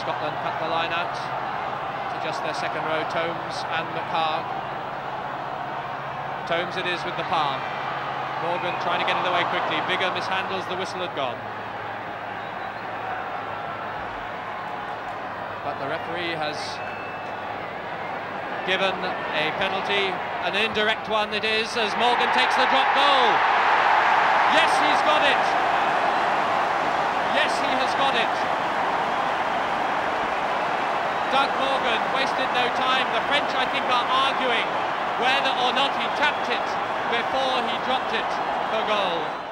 Scotland cut the line out to just their second row, Tomes and McHarg. Tomes it is with the palm. Morgan trying to get in the way quickly. Bigger mishandles, the whistle had gone. But the referee has given a penalty, an indirect one it is, as Morgan takes the drop goal. Yes, he's got it. Yes, he has got it. Doug Morgan wasted no time. The French, I think, are arguing whether or not he tapped it before he dropped it for goal.